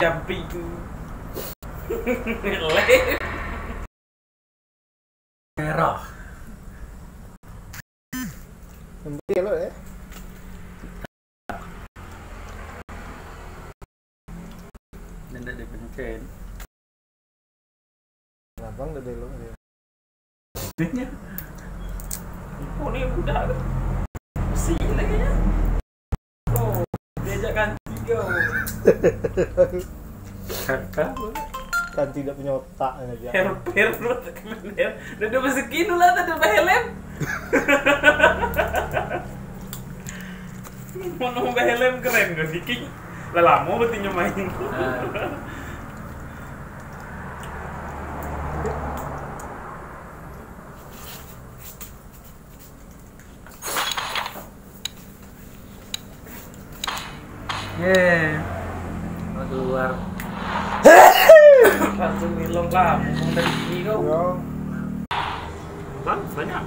jumping lele merah Nanti lo ya. ada pencen Abang udah lo ya. Nya. Oh ini udah besi lagi ya. Oh, diajak kau. Kakak, Kan tidak punya otak aja. hair hair lu hair. Udah ada rezeki lu lah, ada helm. Mau nambah helm keren gak sih? Lah lama berarti main. Yeah. keluar. Langsung minum lah, mumpung dari sini kau. Yo. Bang, banyak.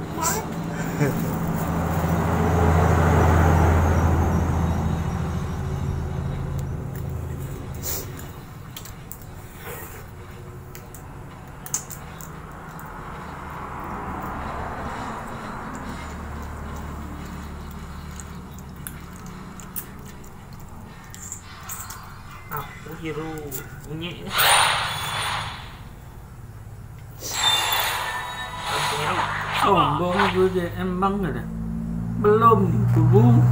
Hero bunyi. Sombong gue deh, emang ada? Belum tubuh.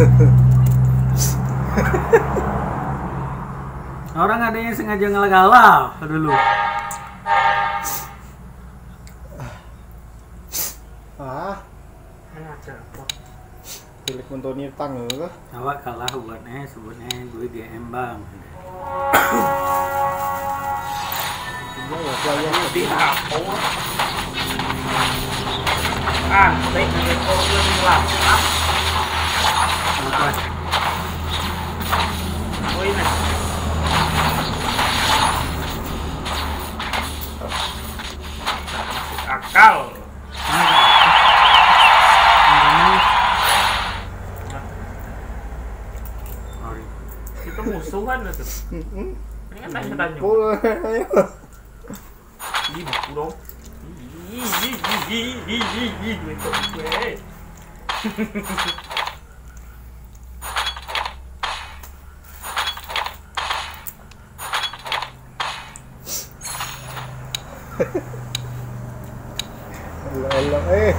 Orang ada yang sengaja ngalah dulu. คุณตัวนี้ตั้งหรือก็เอาว่าคาราหัวแน่สมบูรณ์แน่บุยเดียแอมบ้างเยอะกว่าเยอะดีหาโอ้อ่านเต็มเลยโอ้เรื่องหลับครับโอ้ยนะอักเก้า musuhan itu. Ini kan tanya-tanya. Pul. Di buku dong. Ih, ih, ih, ih, ih, ih, ih, gue ikut gue. Elo elo eh.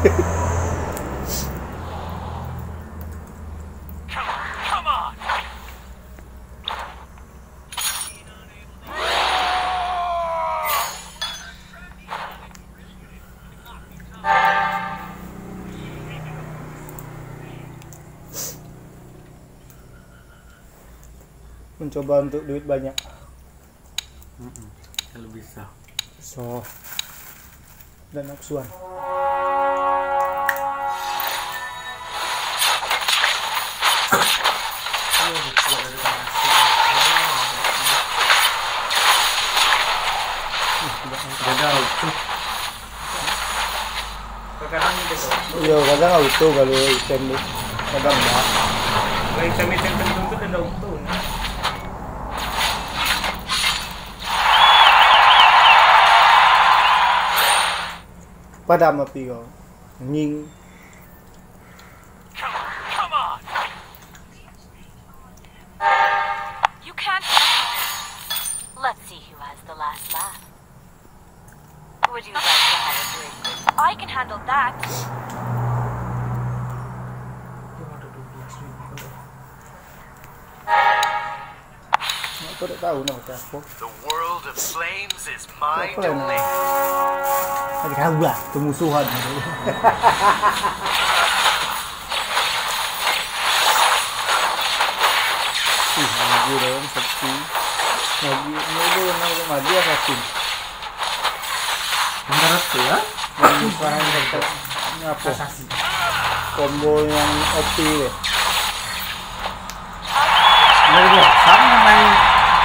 Mencoba untuk duit banyak. Kalau bisa. So dan nafsuan. Gagal tuh. Kadang gitu. Iya kadang auto kalau item. Kadang enggak. Kalau item-item tertentu ada ပတ်တာမပြီးတော့ညီ Aku tak tahu nama siapa. The world of flames is my Apa yang domain. Ada tahu lah kemusuhan. Ih, maju dong sepi. Maju, maju yang maju assassin. Menurut tuh ya. Yang dapat ini apa? Combo yang OP deh. Gua sama main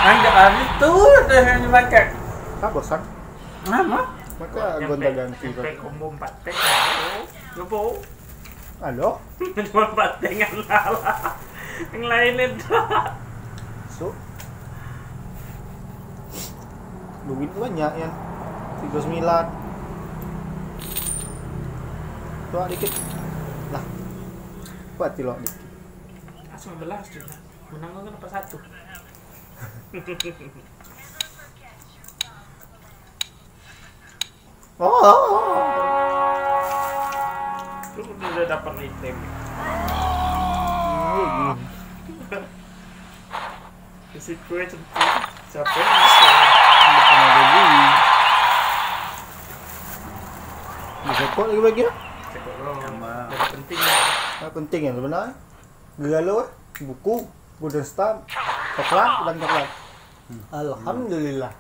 itu deh yang dipakai. Bosan. Nama? Maka gonta ganti Sampai kau. combo 4 tank. Lupa. Halo? Cuma 4 tank yang lala. Yang lain itu. So, duit banyak ya 39 Tuak dikit lah kuat tilok dikit Ah, 19 juga. Menang kan apa satu? Oh Lu udah dapat item. Hmm. Isi kue centil. Siapa yang bisa? bukan ada duit bisa kok lagi Cekok. Sama. Yang penting Nah, penting ya sebenarnya Galo eh. buku Golden Star coklat dan coklat Alhamdulillah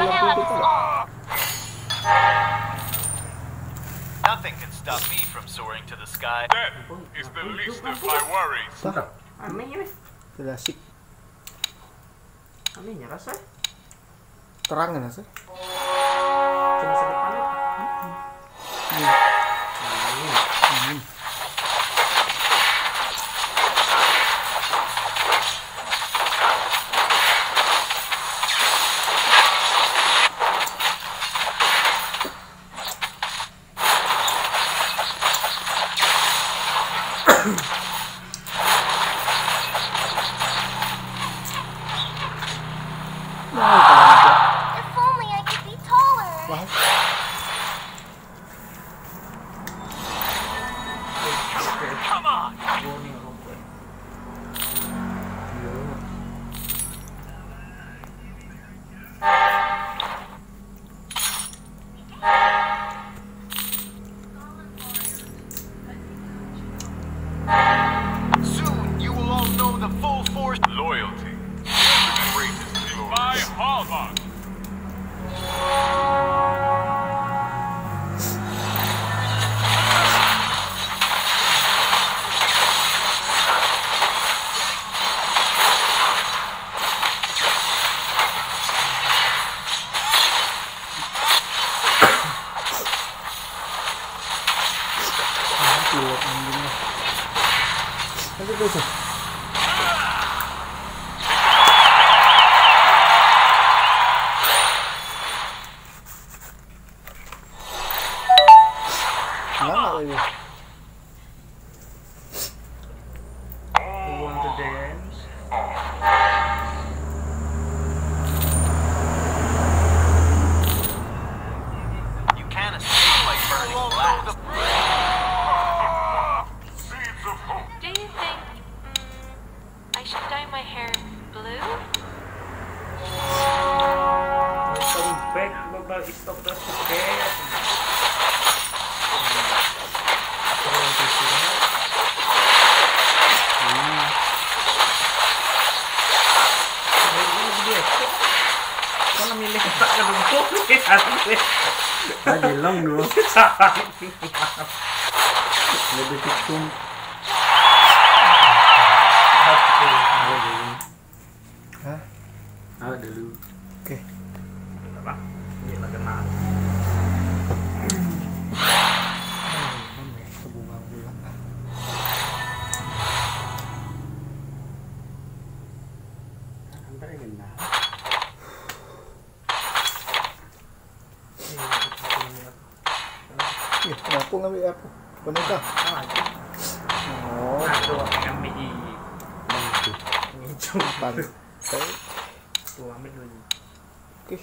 it's all. Nothing can stop me from soaring to the sky. That is the least of my worries. Tah, aneh ini. tidak asik Anehnya rasa. terang kan sih Lebih tikung. Aku ngambil apa? Boneka. Oh, Aduh, ambil di itu. hijau. Pantai. Tuh ambil dulu. Oke.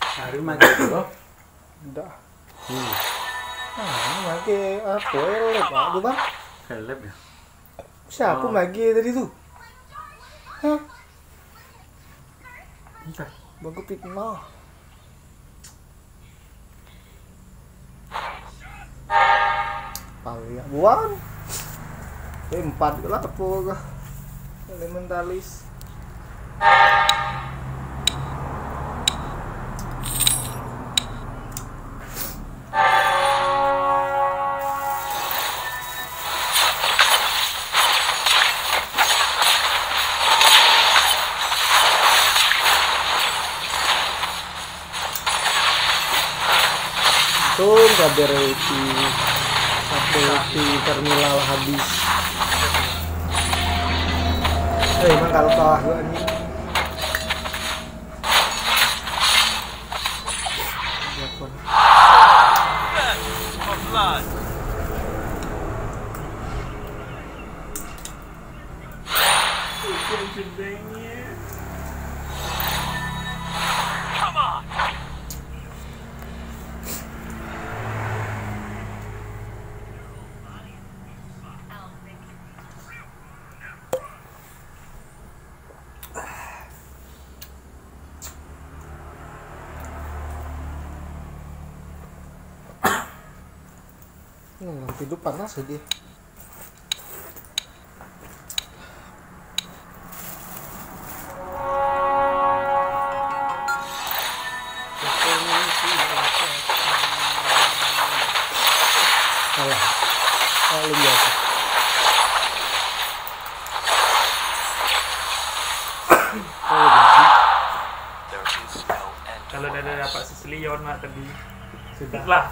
Hari maju loh. Udah. Ah, ini lagi apa ya? Pak, tuh bang. Kelep ya. Siapa Oh. lagi tadi tuh? Hah? Entah. Bagus fitnah. Paling buan. Eh, empat lah kah? Elementalis. Untung kabar terminal habis. Eh, emang kalau kalah gue anjing. Telepon. For blood. Come on. Hmm, hidup panas ya. Salah. Biasa. No end. Kalau dah dapat seselion mak tadi. Sudah.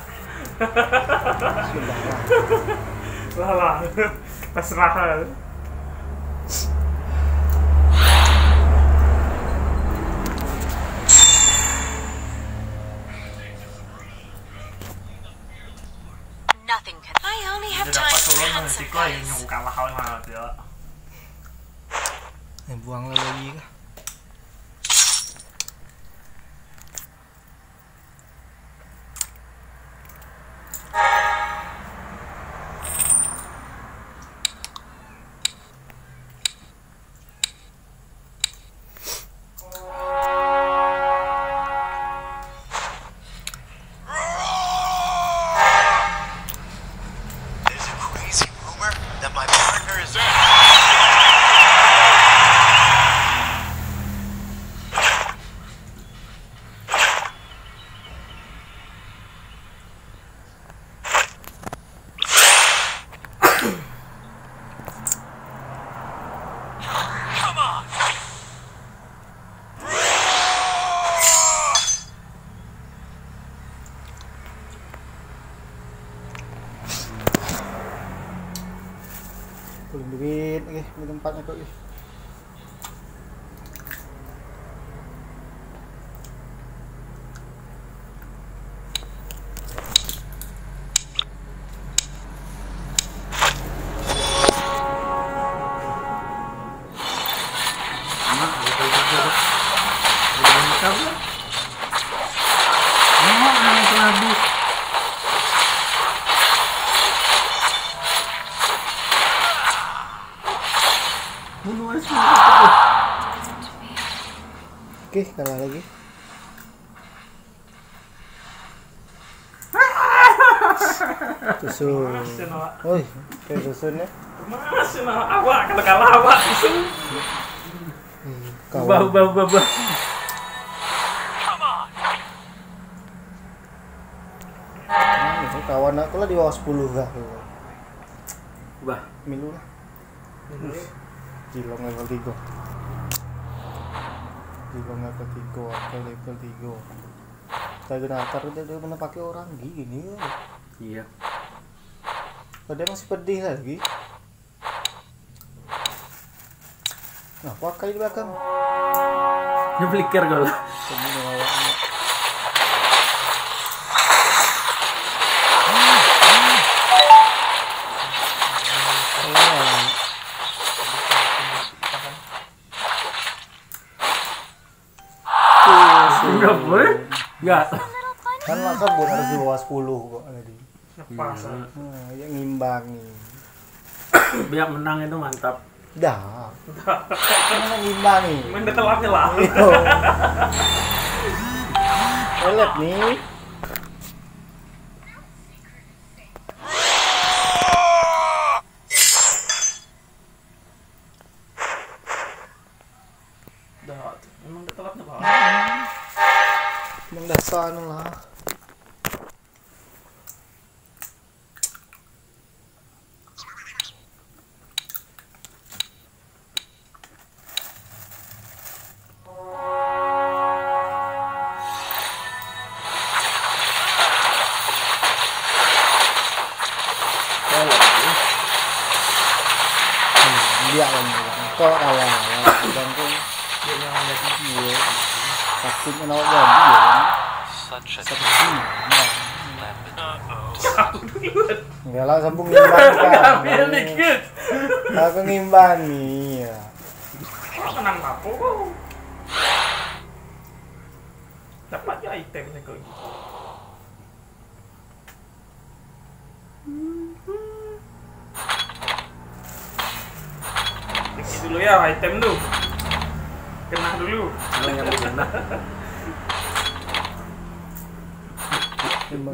serah Masih kayak susunnya. Masih awak kalau kalah awak. Ubah, Kawan. ubah, ubah, ubah. Hmm, itu kawan aku lah di bawah 10 kah. Ubah. Milu lah. Jilong level 3. Jilong level 3, aku level 3. Taginatar udah udah mana pakai orang gini ya. Iya. Padahal masih pedih lagi. Nah, pakai di belakang. Ini flicker. Oh, Enggak boleh. Enggak. kan masa buat harus di bawah 10 kok tadi. Pas. Nah, yang ngimbangi. Biar menang itu mantap. Dah. Kan yang ngimbangi. Main telapnya lah. Iyo. Elep nih. Saya kau. Isi dulu ya item dulu. Kena dulu.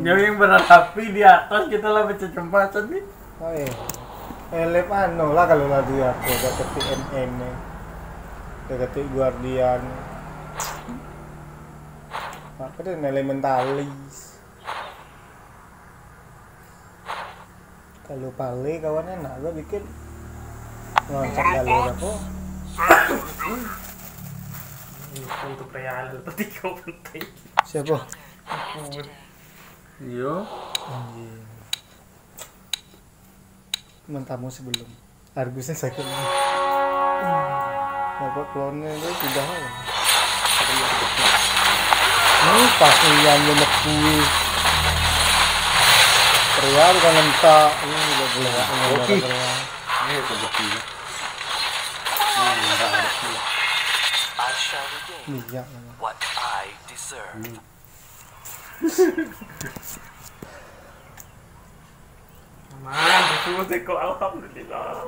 Yang yang berapi di atas kita lah bercecempasan nih. oh iya elep anu lah kalau lagi aku udah ketik nih udah ketik guardian apa tuh elementalis. Kalau pale kawannya nak gua bikin loncat galur aku Untuk real seperti kau penting. siapa? Iya. anjing. Mentamu sebelum. Argusnya saya kena dapat klonnya itu tidak hal ini pas nih yang menekui pria bukan entak ini udah boleh Oke. pria Ini kebak ini. I shall regain bijak memang. what I deserve. Man, alhamdulillah.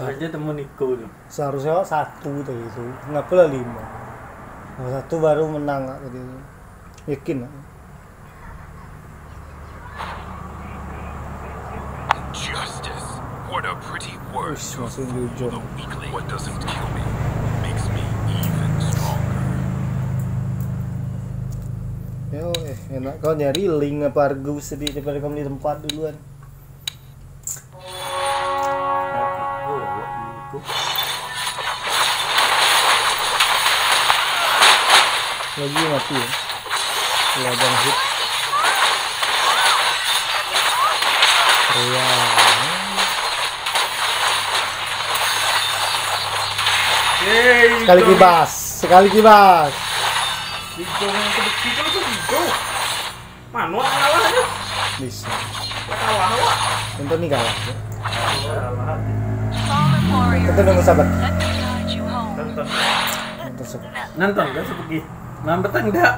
Aja temu Niko tuh. seharusnya satu tadi itu nggak pula lima Kalau satu baru menang tadi itu yakin Kak. Justice. What a pretty word. Wis, to masuk fool jujur. the weakling. What doesn't kill me makes me even stronger. Yo, eh, enak kau nyari link apa argus sedih daripada kamu di tempat duluan. Lagi mati ya. Ladang hit. Ria. Sekali kibas, sekali kibas. Digo yang sebeki itu tuh digo. Manu kalah aja. Bisa. Kalah wah. Untuk nih kalah. ya. Kalah. Kita nunggu sabar. Sabar. Nonton kan seperti Lambat enggak?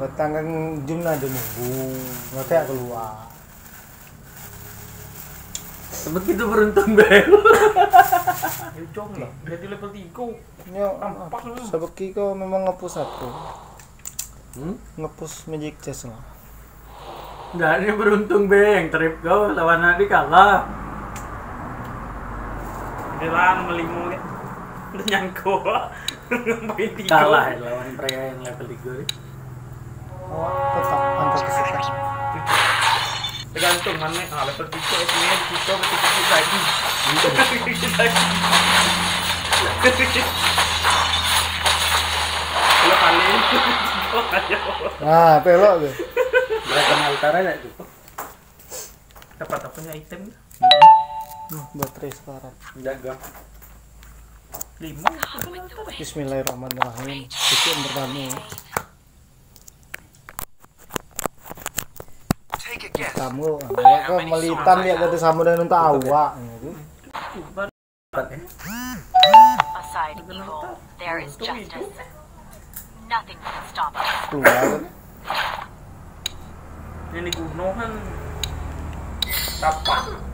Bertanggang jumlah ada nunggu. Kayak keluar. Seperti itu beruntung bel. Ayo jong lah. Jadi level 3. Yo, Tampak lu. Kau memang ngepus aku. Hmm? Ngepus Magic Chess lah. Enggak, ini beruntung be yang trip kau lawan Adi kalah. Melimu ya. Udah nyangko. Ngapain tiga. Kalah ya lawan pria yang level 3 ini. Oh, tetap antar kesukaan. Tergantung mana. Ah, level 3 estimenya di situ berarti sedikit lagi. Kalau tiga aja. Nah, pelok tuh. Belakang altar aja cukup. Dapat apanya item? Nah, baterai sekarang. Enggak gak. Lima. Bismillahirrahmanirrahim. Itu yang pertama. Kamu, kau melitan lihat dari sama dengan untuk awak. Gitu. Aside evil, there is justice. Nothing can stop us. Keluar. Ini gunung kan. Kapan?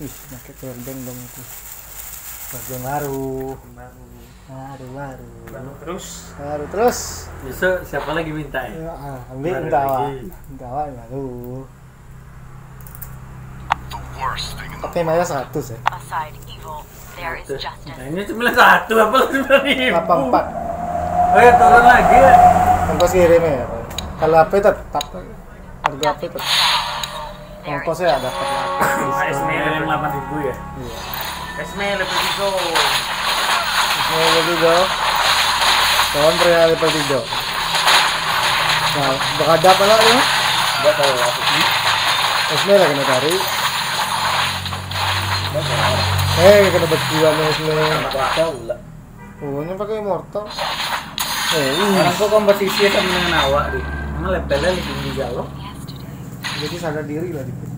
Ih, pakai kerbeng dong aku. baru baru baru baru baru terus. Baru terus. Besok siapa lagi minta ya? ya, ah, ambil minta minta awak baru oke Maya 100 ya Nah, ini cuma satu apa sembilan ribu? 84 Oh ya turun lagi ya. ongkos kirim ya kalau HP tetap harga HP tetap ongkosnya ada dapat diskon SME Yang delapan ribu ya. iya Esme level 3 Semua level tiga kawan pria level tiga nah berhadap apa ya Enggak tahu aku. Esme lah kena tarik Eh, kena berdua nih Esme. Enggak tahu lah. Oh, ini pakai mortar. Eh, Orang ini. kok kompetisi sama dengan awak di. Emang levelnya lebih tinggi jauh. Jadi sadar diri lah dikit.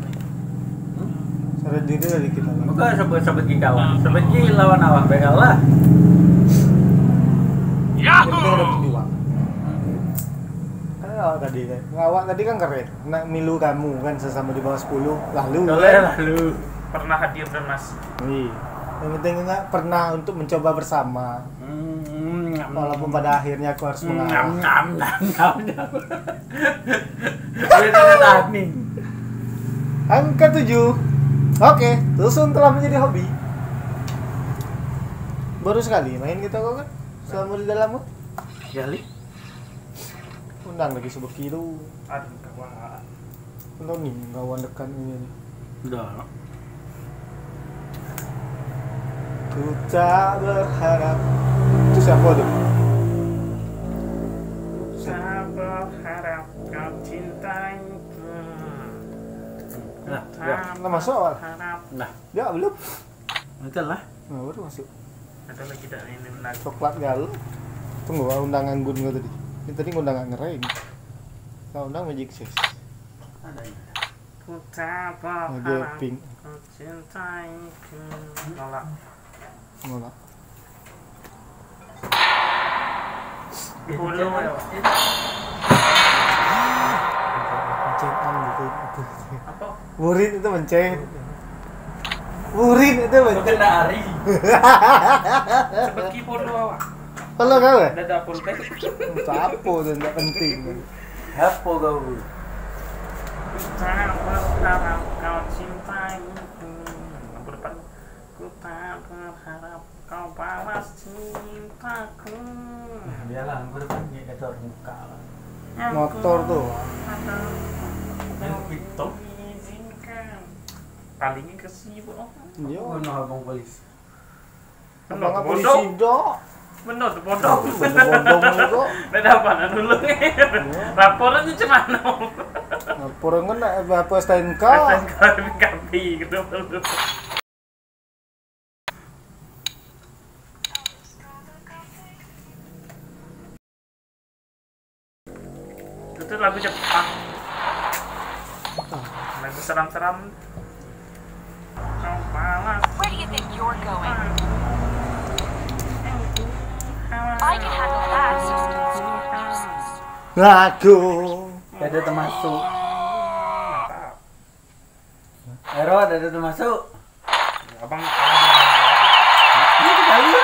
Sadar diri lah dikit. lah. Muka sebut-sebut ki kawan. Sebut ki lawan awak bekal lah. Yang penting ada berdua. Kan awak tadi kan. Awak tadi kan keren. Nak milu kamu kan sesama di bawah 10. Lalu Boleh kan. lalu. pernah hadir dan mas Iya. Yang penting enggak pernah untuk mencoba bersama. Hmm, Walaupun pada akhirnya aku harus ngam mengalah. ngam ngam ngam ngam. Angka 7 Oke, Tusun telah menjadi hobi Baru sekali main kita kok kan? Selama di dalammu Kali. Undang lagi sebuah kilo aduh kawan nih, kawan dekat ini. Udah. Ku tak berharap Tuh? saya berharap kau cintaiku. Nah, ya. Nah masuk awal. Nah, Ya belum itu lah. Nah baru masuk. Ada lagi tak ini Coklat galau Tunggu undangan gun gua tadi. Ini tadi undangan ngerain Nah undang Magic Sis Ada ini. ku tak berharap nolak. Nolak An gitu. Apa? Murid itu mencet Murid itu mencet kena hari. seperti bulu awak Kalau kau ya? ada dapur teh Apa tuh tidak penting. Apa kau? tak berharap kau cintaiku ku tak berharap kau balas cintaku Biarlah, aku depan orang muka lah. Motor tuh. Yang hitam. izinkan palingnya ke sibuk Iya. Aku nak abang polis. benar bodoh polisi dok? Benar bodoh. Bodoh-bodoh itu beda apa dulu? Laporannya cuma Laporan kan apa STNK KPI gitu lagu Jepang lagu seram-seram kau balas Where do you think you're going? I can handle that. Useless. Lagu Ada termasuk. Mantap. Ero ada termasuk. abang Ini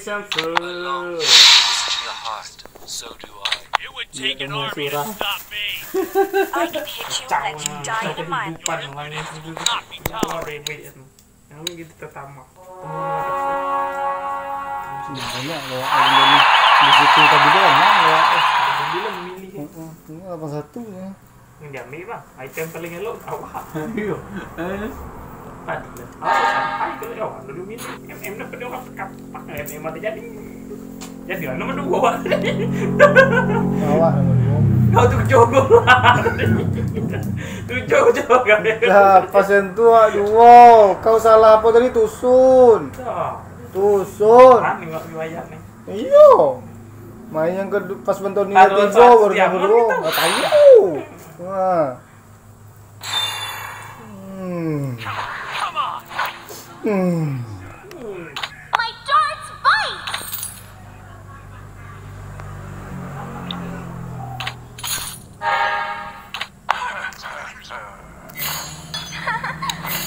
some food. So do I. It would take an army to stop me. I can hit you and let you die in a mile. kehidupan orangnya itu keluar BBM yang gitu pertama banyak ya orang dari di situ tadi kan banyak ya Dia bilang milih ini 81 ya yang diambil bang item paling elok awak Iya. Eh, Padahal ke ya dulu MM orang jadi jadi kau tuh jogo lah tuh jogo jogo kan Ya, pasien tua dua. Kau salah apa tadi tusun? Tusun. Iyo. Main yang kedua pas bentuk Aduh, niat Sat, baru. Nggak tahu. Wah. Hmm. Hmm. My darts bite!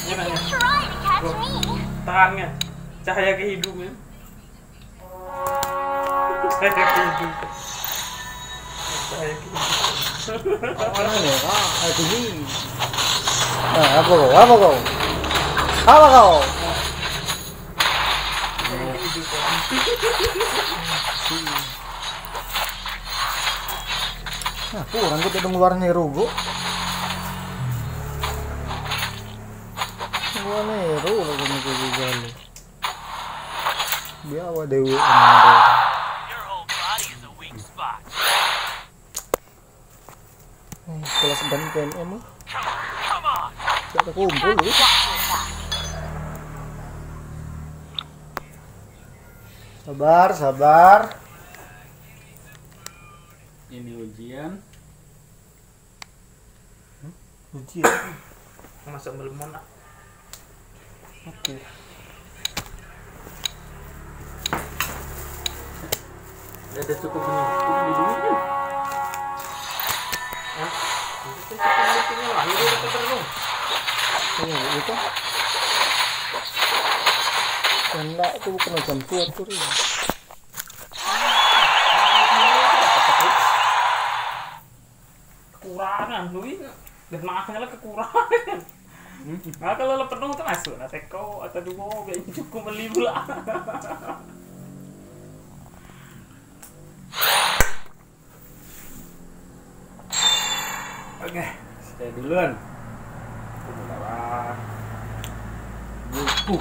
Ini kan, Try to catch me! tangannya cahaya kehidupan cahaya kehidupan cahaya kehidupan nih? Ah, aku ini. Nah, apa kau? Apa kau? Apa kau? Nah, kurang kita udah ngeluarin hero gua. Ngeluarin hero lah gua mikir juga lu. Dia awal dewi emang ada. Your whole body is a weak spot. Eh, Kelas dan PNM lu. Gak kumpul lu. Sabar, sabar. Ini ujian. Ujian. masa belum mau nak Oke. Ada cukup di dunia. Ini itu. Kena itu bukan jam tua tuh. Lu ini dan maafnya lah kekurangan nah kalau lo penuh tuh masuk nah teko atau dua biar cukup beli pula Oke, saya duluan. Buku.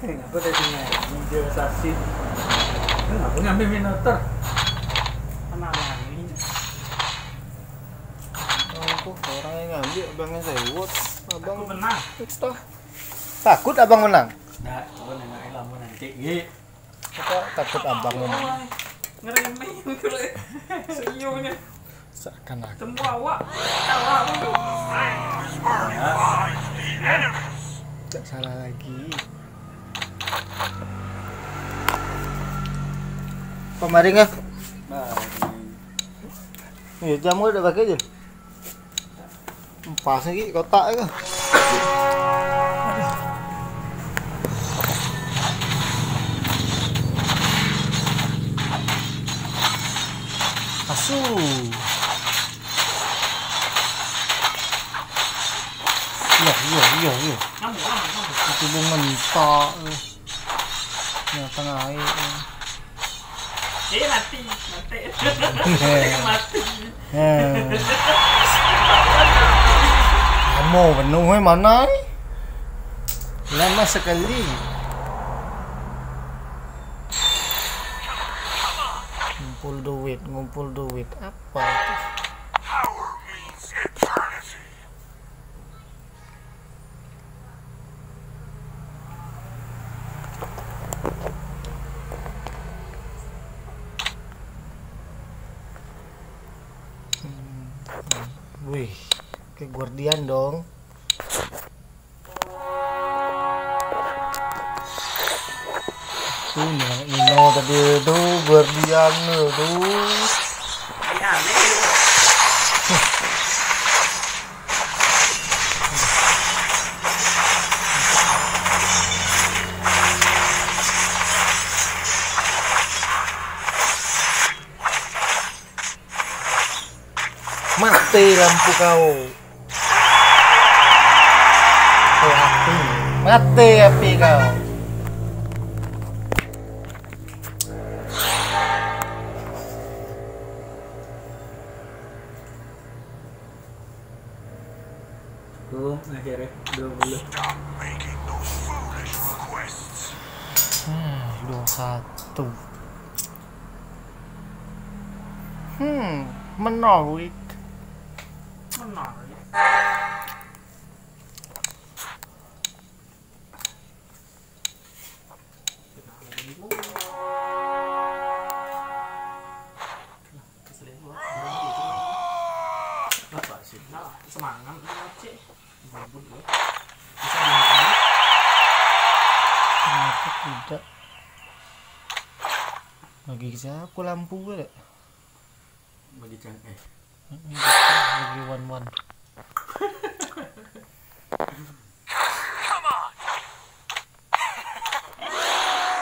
Eh, ngapa dari sini? Ninja assassin. Kenapa ngambil minotaur? mana ini Aku orang yang ngambil abangnya sewot. Abang aku menang kita. Takut abang menang. Nah, coba nengok lamun nanti. Ye. Apa takut abang menang? Ngeremehin kalau senyumnya Seakan aku. semua awak kalah lu Tidak salah lagi. Kemarin nggak? Nah, Iya, jamu udah pakai aja. Pas lagi kotak itu. Asu. Iya, iya, iya, iya. kamu kamu kamu Itu mau mentok. eh. Yang tengah air. eh. eh mati mati mati Hmm. Penuh eh, mana ni? Lama sekali. Ngumpul duit, ngumpul duit. Apa itu? Wih, kayak guardian dong. Tuh, yang Ino tadi tuh guardian aneh Mati lampu kau. Mati api kau. Siapa lampu gue? Bagi cang eh. Bagi one one.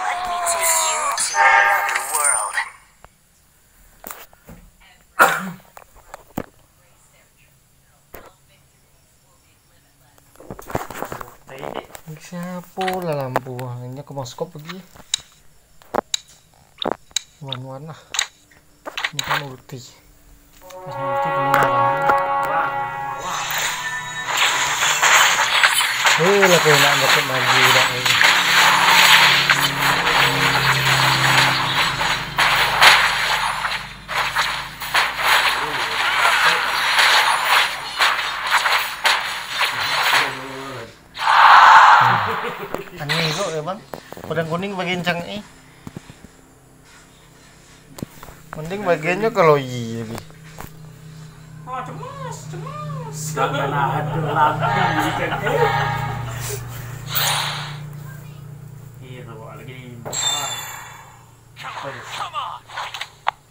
Let me take you to another world. Tai. Bagi siapa lah lampu? Hanya ke Moskop pergi. Lah. Ini kan ulti. Pas ulti keluar. Eh, lah kau nak dapat maju dah. eh. Aneh kok ya bang. Pedang kuning bagian cang eh. Bagiannya kalau iya lebih. Oh, cemas, cemas. Sampai ada kan. Lagi.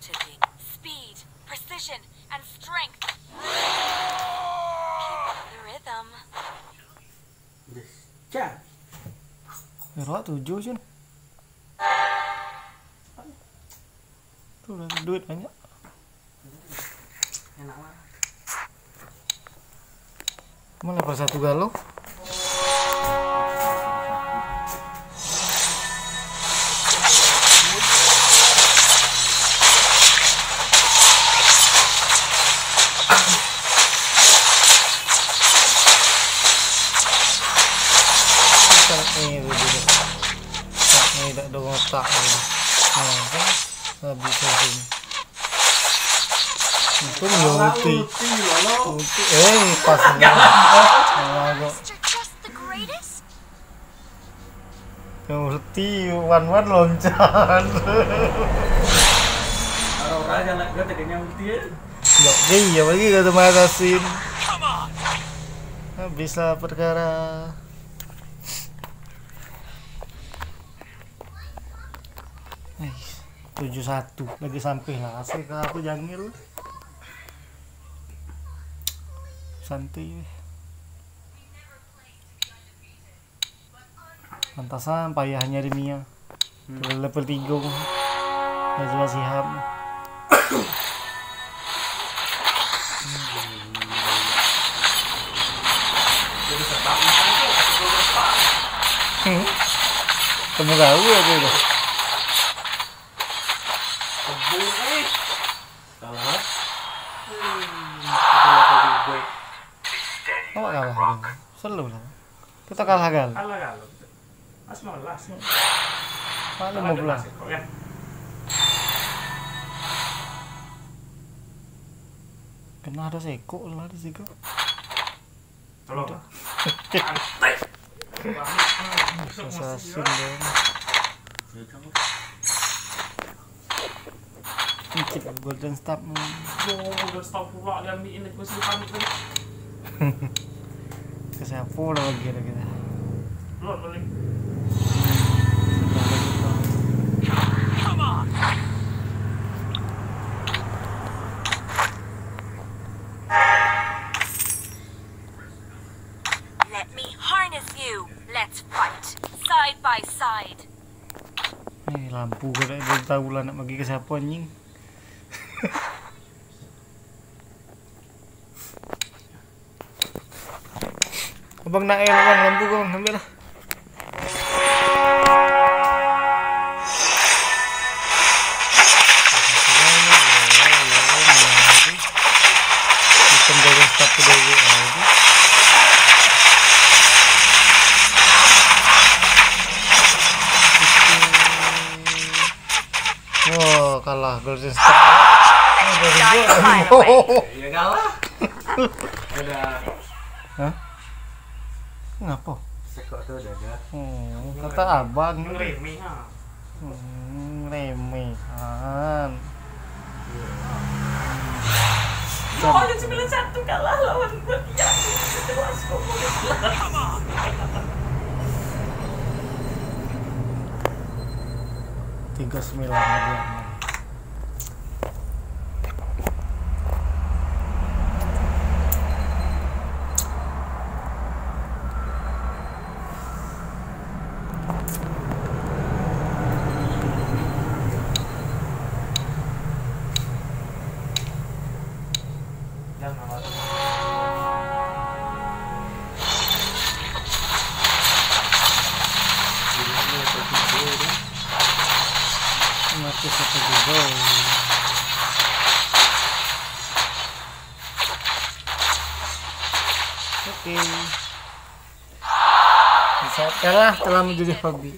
Tipping, speed, precision, and strength. Keep up the rhythm. Cak. Hero tujuh Jun. Tuh duit banyak. Enak. Cuma level satu Multi. Multi. Eh, pas the greatest? Multi wan-wan loncat. Orang-orang yang kata dengan ulti ya. Yok, iya lagi kata matasin. Bisa perkara. Tujuh satu lagi sampai lah asli aku jangil santai pantasan payah nyari Mia hmm. level 3 Gak jelas siham Hmm. Kamu tahu ya tuh udah. Salah. Oh kalah. Selalu lah. Kita kalah gal. Kalah kalau. Mas malas. Mana mau? Kok kan? Kena ada seko lah ada seko. Tolong. Assassin dong. Dikit golden star. Oh, udah stop pula dia ambil ini kursi kami tadi. Ke siapa lah bagi ada kita. Belum balik. Let me harness you. Let's fight. Side by side. Lampu gue belum tahu lah nak bagi ke siapa anjing. Abang nak air abang lampu kau ambil lah. Wah kalah Golden Star. Oh, dari gua. Ya kalah. Ada Hah? Ngapa? sekok tuh udah ada. Hmm, kata abang Ngeremeh ha. hmm, remehan. Oh, 91 kalah lawan dia. Jelas kok. tiga sembilan lagi aman. Jangan lawan. mati satu juga oke. Bisa kalah telah menjadi hobi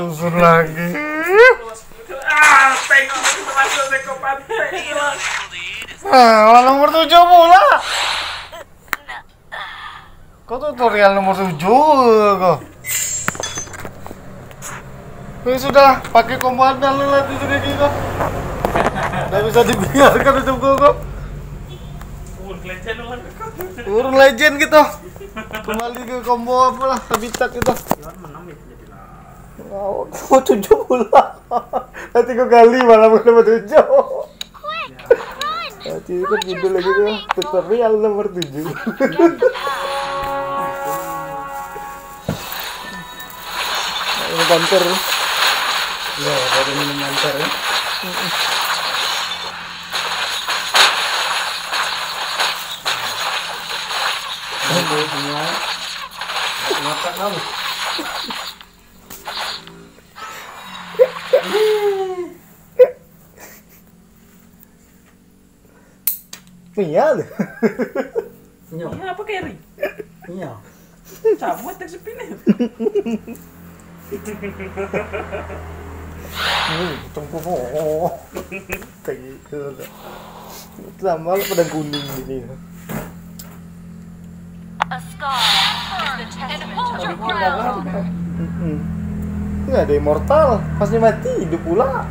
tusur lagi Ah, tengok itu masuk siku pantai. Gila. ah nomor tujuh pula kok tutorial nomor tujuh kok Ya sudah, pakai combo andal lah itu sudah gitu. Tidak bisa dibiarkan itu kok. Urun legend gitu. Kembali ke combo apa lah, habitat itu. Iwan menang itu jadi lah. Wow, kamu tujuh pula. Nanti kau kali malah nomor tujuh. Quick, run. Nanti itu judul lagi tuh, tutorial nomor tujuh. Ini banter. Ya, baru minum banter ya. Oke, semua. Makan kamu. Iya. Iya, apa carry? iya. Cabut spinner. Hmm, tunggu oh. Kayak gitu. Pada kuning gini. A scar is the testament of ground. Mm-mm. Nggak ada immortal, pasti mati hidup pula.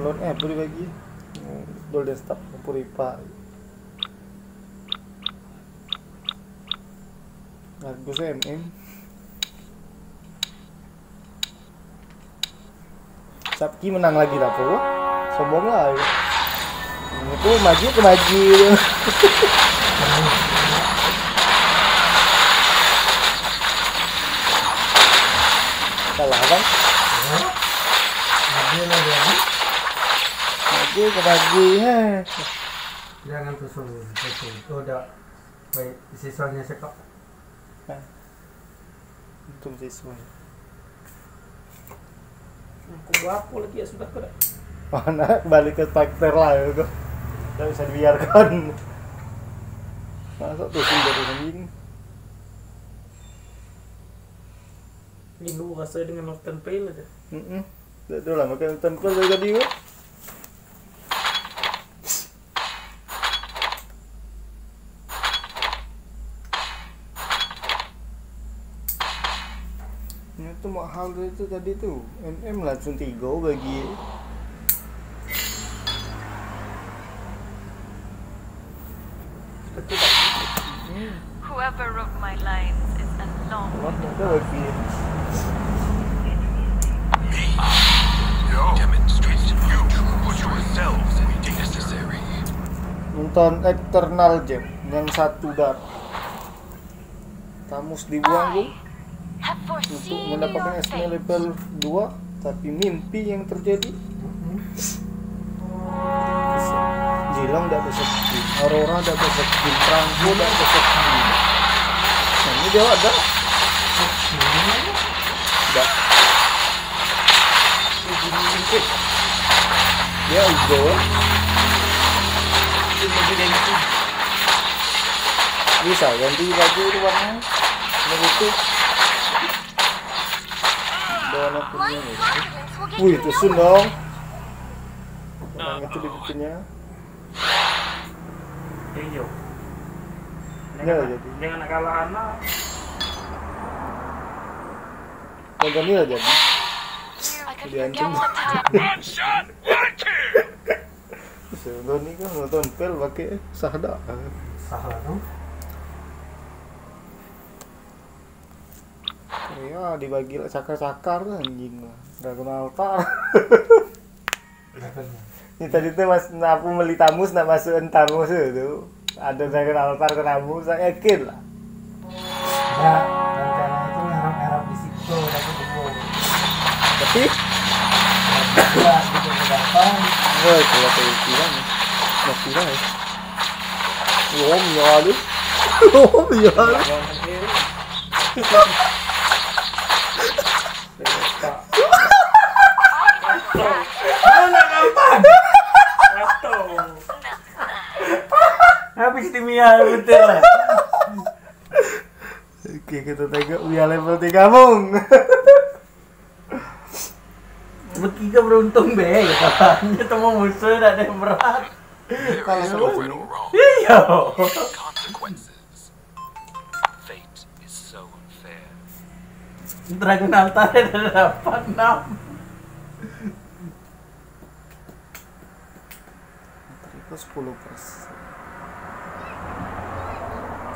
Lord eh apa dibagi? Golden Staff Puripa. Bagus MM. Sapki menang lagi lah po. Sombong lah. ya. Itu maju ke maju. Kalah kan? Gue kebagi heh. Jangan tusul, tusul. Oh, udah. Baik, siswanya sekok. Untung siswa. Aku bapu lagi ya sudah kena. Mana balik ke spekter lah itu. Tidak bisa dibiarkan. Masuk tuh sih dari anjing. Ini lu rasa dengan Northern Pale aja. Heeh. Tidak tahu lah makan tempel dari tadi tuh mahal tuh itu tadi tuh MM langsung tiga bagi. Whoever wrote my lines is a long itu bagi Demonstrate you put yourselves in necessary. nonton Eternal Gem yang satu dar Tamus dibuang have untuk mendapatkan fate. level 2 tapi mimpi yang terjadi? Jilang tidak bisa skin Aurora tidak bisa skin Ranggo tidak bisa skin nah ini dia ada tidak dia udah bisa ganti baju itu warnanya. Begitu warna kuning Blind ini. Wih, you itu sun nowhere. dong. Orang itu bikinnya. Iya. Iya, jadi. Jangan kalah anak. Ini lah jadi. I could Dia forget anjing. what time. One shot, one kill. Nonton ini kan nonton pel pakai sahda. Dong. Ya dibagi cakar-cakar tuh anjing lah. Dragon Altar. Ini tadi tuh mas aku beli tamus nak masukin tamus itu. Ada Dragon Altar ke tamus, saya yakin lah. Ya, rencana itu ngarap-ngarap di situ dapat umum. Tapi, Ya, gitu berapa? wah kalau kayak nih, nggak kira ya. Om ya lu, om ya lu. Atau. Timia betul lah. Oke kita tengok biar level 3 mung. Bertiga beruntung be, katanya temu musuh tak ada yang berat. Wrong. Iya. Consequences. Fate is so unfair. Dragon Altar ada dapat enam. Itu 10 persen.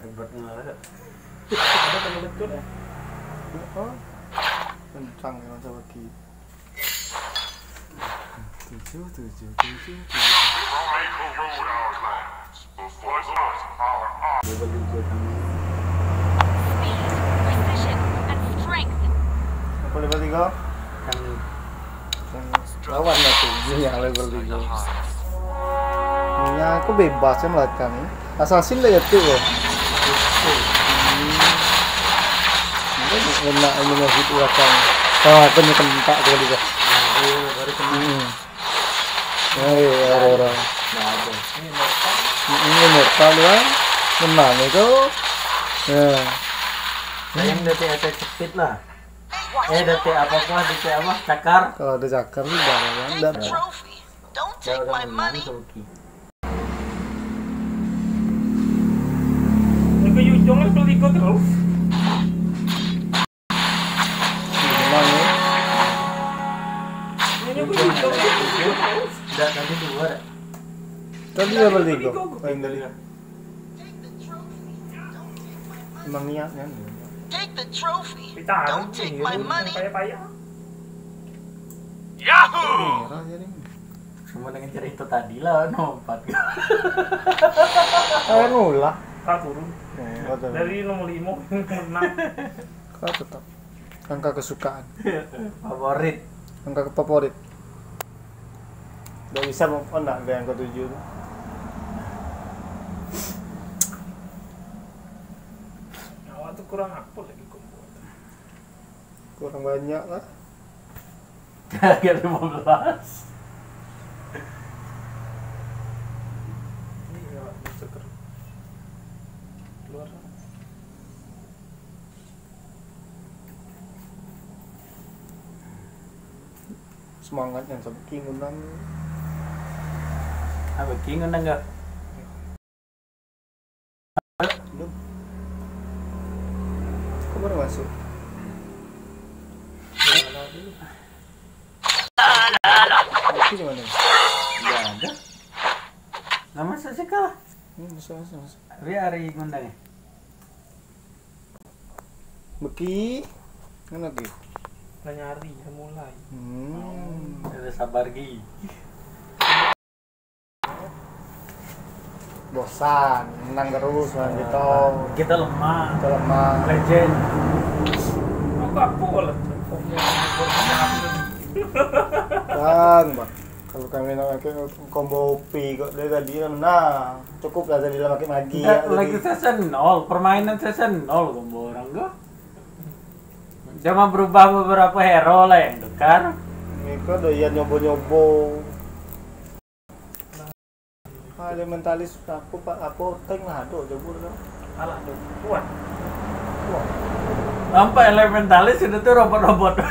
Hebatnya ada. Ada kan betul ya. Oh, kencang ya masa bagi. Tujuh, tujuh, tujuh, level tiga? Kan Yang lawan lah tuh, yang level tiga. a heart. Ini aku bebas ya melakukan ini. Assassin lah ya tuh. Hmm. Ini enak ini masih itu akan. Ah, itu nih kentak tuh juga. baru kena. Hmm. Eh, Aurora. ada. Ini mortal ya. Menang itu. Ya. Sayang DT attack speed lah. Eh DT apa apa DT apa? Cakar. Kalau ada cakar nih barang. Dan take my money. Aku Yujong level 3 terus. Tadi dia beli kok. Paling dari emang niatnya. Take the trophy. Kita harus Don't take my money. payah-payah. Yahoo! Cuma dengan cerita tadi lah nompat. Eh nulah. Kau turun Eh, kau tahu. dari nomor lima ke nomor enam. Kau tetap. Angka kesukaan. Favorit. Angka favorit. Gak bisa mau oh, enggak gak angka tujuh tuh. Awak tuh kurang apa lagi buat? Kurang banyak lah. Kagak 15. Ini awak bisa ker. Keluar. Semangat yang sampai king undang. Apa king undang enggak? Baru masuk. Itu di mana? Enggak ada. Nggak masuk sih kah? Hmm, masuk masuk masuk. Hari hari ngundang ya. Beki. Mana lagi? Nah nyari ya mulai. Hmm. Ada sabar gi. Bosan, menang terus man gitu. Kita lemah. Kita lemah. Legend. Aku apa lah? Bang, bang. Kalau kami nak pakai combo P kok dari tadi nah cukup lah tadi lah pakai lagi ya. Lagi season 0, permainan season 0 combo orang gua. Cuma berubah beberapa hero lah yang tukar. Mereka doyan nyobo-nyobo. Elementalis aku pak aku tank lah aduh jebur lah. Alah tuh kuat. Sampai elementalis itu tuh robot-robot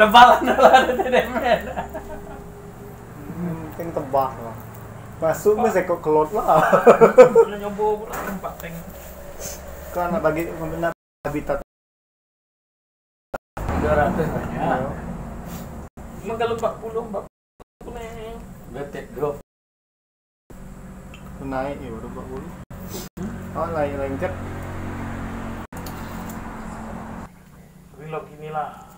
Tebalan lah ada TDM. Hmm, tank tebak lah. Masuk mah saya kok kelot lah. Pula tempat tank. Karena bagi benar habitat 200 banyak. Emang kalau 40 40 nih. Betet drop. Naik ya baru 40. Oh, lain lengket. Reload inilah.